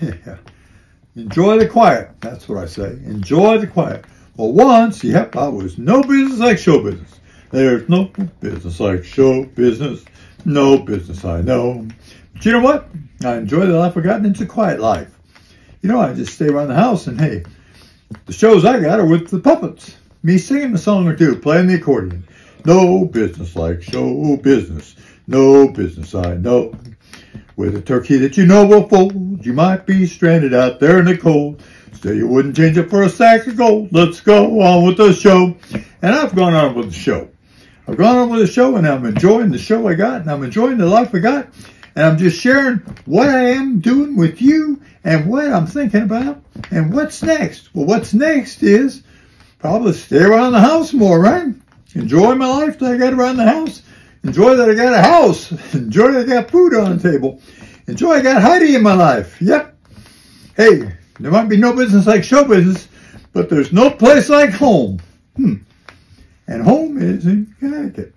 Yeah. Enjoy the quiet. That's what I say. Enjoy the quiet. Well, once, yep, I was no business like show business. There's no business like show business. No business I know. But you know what? I enjoy the life I got, and it's a quiet life. You know, I just stay around the house, and hey, the shows I got are with the puppets. Me singing a song or two, playing the accordion. No business like show business. No business I know. With a turkey that you know will fold, you might be stranded out there in the cold. Still, you wouldn't change it for a sack of gold. Let's go on with the show. And I've gone on with the show. I've gone on with the show and I'm enjoying the show I got and I'm enjoying the life I got. And I'm just sharing what I am doing with you and what I'm thinking about and what's next. Well, what's next is probably stay around the house more, right? Enjoy my life that I got around the house Enjoy that I got a house. Enjoy that I got food on the table. Enjoy I got Heidi in my life. Yep. Hey, there might be no business like show business, but there's no place like home. Hmm. And home is in Connecticut.